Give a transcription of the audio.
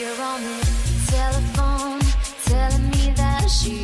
You're on the telephone telling me that she